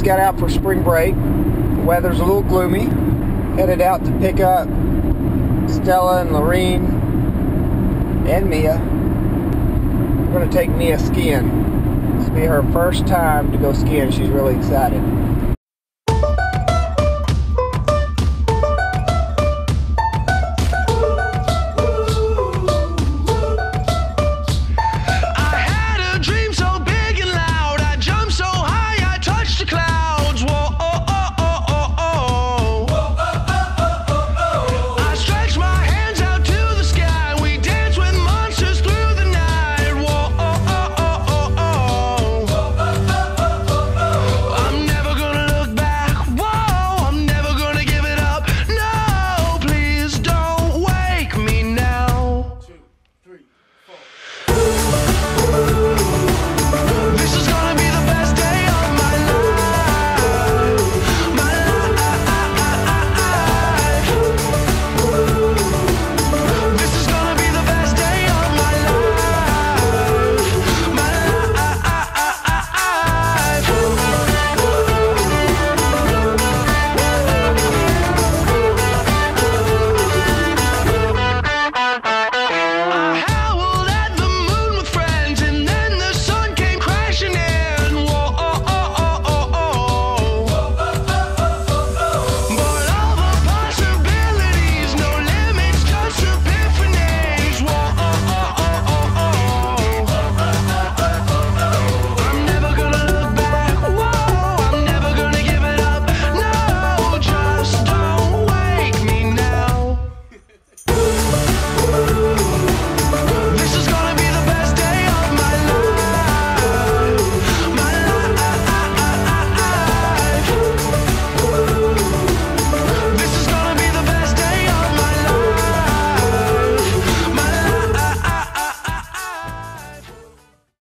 just got out for spring break. The weather's a little gloomy. Headed out to pick up Stella and Lorene and Mia. We're going to take Mia skiing. This will be her first time to go skiing. She's really excited.